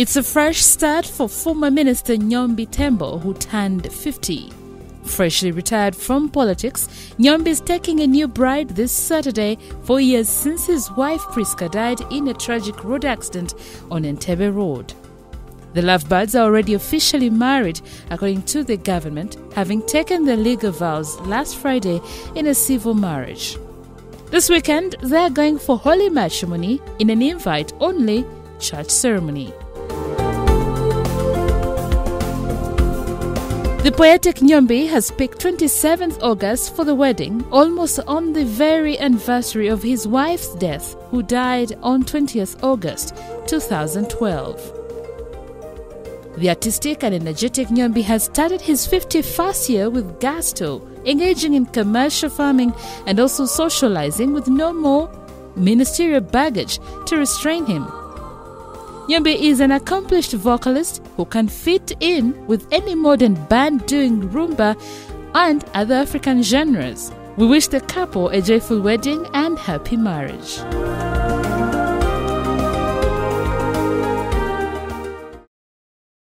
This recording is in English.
It's a fresh start for former Minister Nyombi Thembo, who turned 50. Freshly retired from politics, Nyombi is taking a new bride this Saturday, four years since his wife Priska died in a tragic road accident on Entebbe Road. The lovebirds are already officially married, according to the government, having taken their legal vows last Friday in a civil marriage. This weekend, they are going for holy matrimony in an invite only church ceremony. The poetic Nyombi has picked 27th August for the wedding, almost on the very anniversary of his wife's death, who died on 20th August 2012. The artistic and energetic Nyombi has started his 51st year with gusto, engaging in commercial farming and also socializing with no more ministerial baggage to restrain him. Nyombi is an accomplished vocalist who can fit in with any modern band doing rumba and other African genres. We wish the couple a joyful wedding and happy marriage.